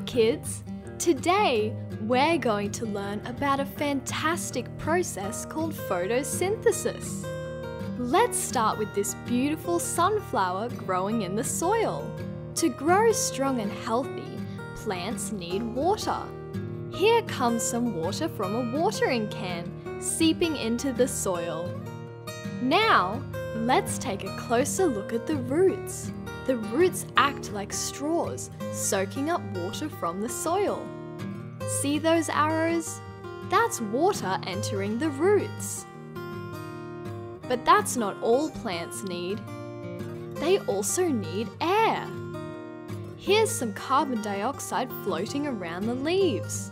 kids! Today we're going to learn about a fantastic process called photosynthesis. Let's start with this beautiful sunflower growing in the soil. To grow strong and healthy, plants need water. Here comes some water from a watering can seeping into the soil. Now, let's take a closer look at the roots. The roots act like straws, soaking up water from the soil. See those arrows? That's water entering the roots. But that's not all plants need. They also need air. Here's some carbon dioxide floating around the leaves.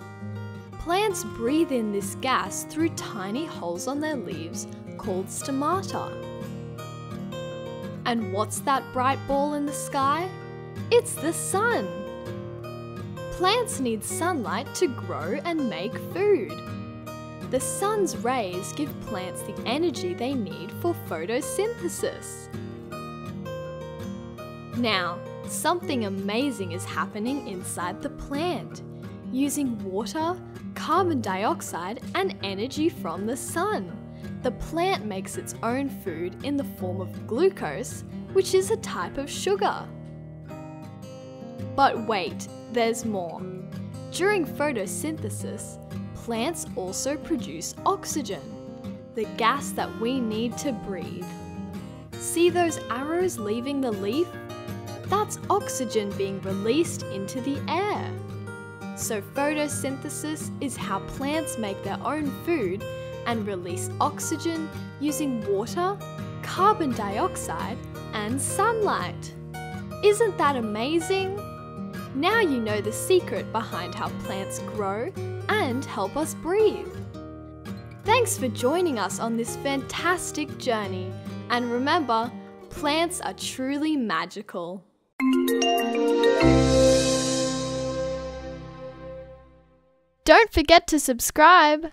Plants breathe in this gas through tiny holes on their leaves called stomata. And what's that bright ball in the sky? It's the sun. Plants need sunlight to grow and make food. The sun's rays give plants the energy they need for photosynthesis. Now, something amazing is happening inside the plant, using water, carbon dioxide, and energy from the sun. The plant makes its own food in the form of glucose, which is a type of sugar. But wait, there's more. During photosynthesis, plants also produce oxygen, the gas that we need to breathe. See those arrows leaving the leaf? That's oxygen being released into the air. So, photosynthesis is how plants make their own food and release oxygen using water, carbon dioxide, and sunlight. Isn't that amazing? Now you know the secret behind how plants grow and help us breathe. Thanks for joining us on this fantastic journey. And remember, plants are truly magical. Don't forget to subscribe.